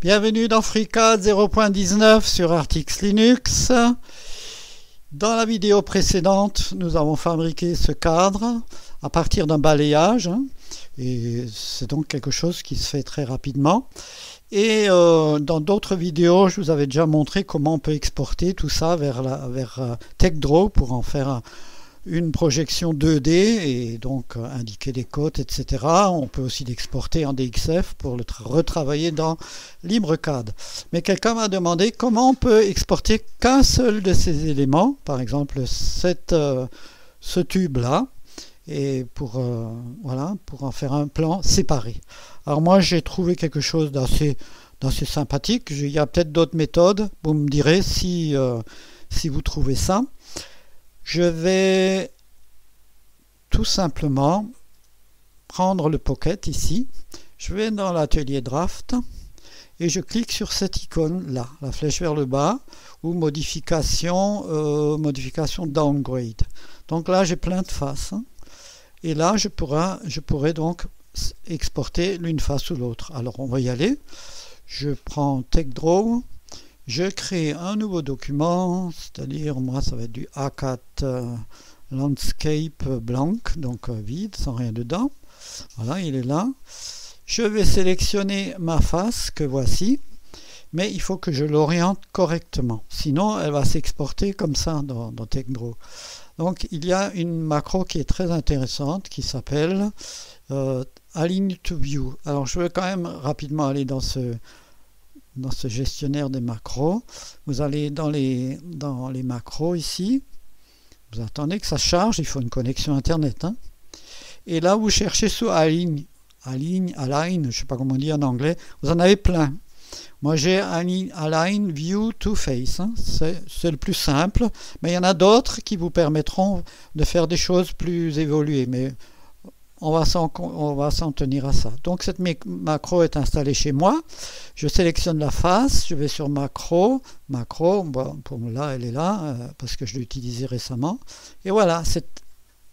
Bienvenue dans FreeCAD 0.19 sur Artix Linux. Dans la vidéo précédente, nous avons fabriqué ce cadre à partir d'un balayage. Hein, et c'est donc quelque chose qui se fait très rapidement. Et euh, dans d'autres vidéos, je vous avais déjà montré comment on peut exporter tout ça vers, la, vers euh, TechDraw pour en faire un, une projection 2D et donc euh, indiquer des côtes, etc. On peut aussi l'exporter en DXF pour le retravailler dans LibreCAD. Mais quelqu'un m'a demandé comment on peut exporter qu'un seul de ces éléments, par exemple euh, ce tube-là, et pour, euh, voilà, pour en faire un plan séparé. Alors moi j'ai trouvé quelque chose d'assez sympathique. Il y a peut-être d'autres méthodes. Vous me direz si, si vous trouvez ça. Je vais tout simplement prendre le Pocket ici. Je vais dans l'atelier Draft et je clique sur cette icône là, la flèche vers le bas ou modification, euh, modification downgrade. Donc là j'ai plein de faces hein. et là je pourrais, je pourrais donc exporter l'une face ou l'autre. Alors on va y aller. Je prends TechDraw je crée un nouveau document, c'est-à-dire moi ça va être du A4 euh, Landscape blanc, donc euh, vide, sans rien dedans. Voilà, il est là. Je vais sélectionner ma face que voici, mais il faut que je l'oriente correctement. Sinon, elle va s'exporter comme ça dans, dans. Donc, il y a une macro qui est très intéressante qui s'appelle euh, Align to View. Alors, je vais quand même rapidement aller dans ce dans ce gestionnaire des macros. Vous allez dans les, macros ici. Vous attendez que ça charge, il faut une connexion Internet. Hein. Et là, vous cherchez sous Align, Align, Align, je ne sais pas comment on dit en anglais. Vous en avez plein. Moi, j'ai Align View to Face. Hein. C'est le plus simple. Mais il y en a d'autres qui vous permettront de faire des choses plus évoluées. On va s'en tenir à ça. Donc cette macro est installée chez moi. Je sélectionne la face, je vais sur macro, macro, pour là elle est là euh, parce que je l'ai utilisée récemment. Et voilà,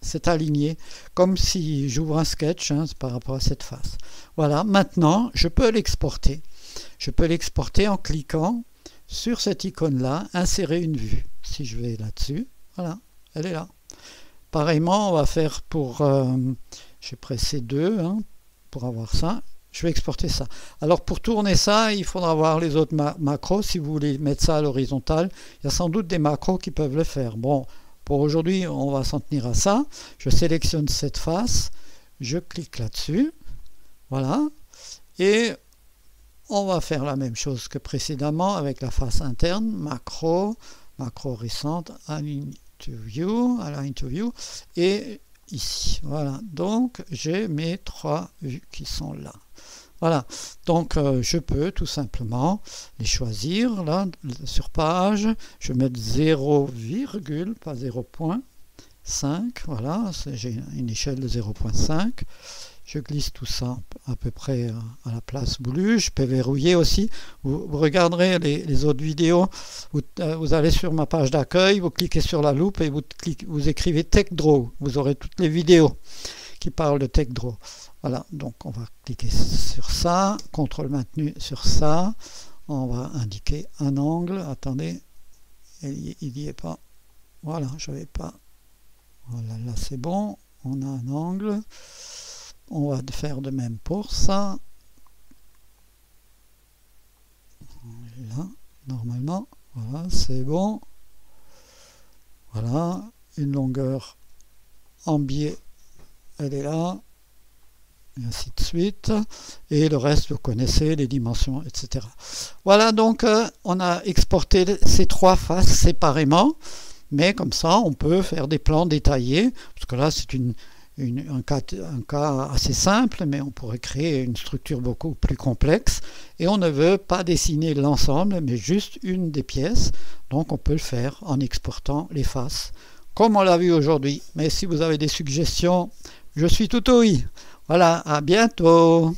c'est aligné comme si j'ouvre un sketch hein, par rapport à cette face. Voilà, maintenant je peux l'exporter. Je peux l'exporter en cliquant sur cette icône là, insérer une vue. Si je vais là-dessus, voilà, elle est là. Pareillement, on va faire pour euh, j'ai pressé 2 hein, pour avoir ça. Je vais exporter ça. Alors pour tourner ça, il faudra voir les autres macros. Si vous voulez mettre ça à l'horizontale, il y a sans doute des macros qui peuvent le faire. Bon, pour aujourd'hui, on va s'en tenir à ça. Je sélectionne cette face, je clique là-dessus. Voilà. Et on va faire la même chose que précédemment avec la face interne, macro, macro récente, align to view, align to view, et ici. Voilà, donc j'ai mes trois vues qui sont là. Voilà, donc euh, je peux tout simplement les choisir là sur page. Je vais mettre 0, pas 0.5. Voilà, j'ai une échelle de 0.5. Je glisse tout ça à peu près à la place voulue. Je peux verrouiller aussi. Vous, regarderez les, autres vidéos. Euh, vous, allez sur ma page d'accueil, vous cliquez sur la loupe et vous, cliquez, vous écrivez TechDraw. Vous aurez toutes les vidéos qui parlent de TechDraw. Voilà, donc on va cliquer sur ça. Contrôle maintenu sur ça. On va indiquer un angle. Attendez, il n'y est pas. Voilà, je n'avais pas. Voilà, là c'est bon. On a un angle on va faire de même pour ça. Là normalement voilà c'est bon. Voilà une longueur en biais elle est là et ainsi de suite. Et le reste vous connaissez les dimensions etc voilà donc euh, on a exporté ces trois faces séparément. Mais comme ça on peut faire des plans détaillés parce que là c'est une un, cas, assez simple, mais on pourrait créer une structure beaucoup plus complexe. Et on ne veut pas dessiner l'ensemble, mais juste une des pièces. Donc on peut le faire en exportant les faces, comme on l'a vu aujourd'hui. Mais si vous avez des suggestions, je suis tout oui. Voilà, à bientôt.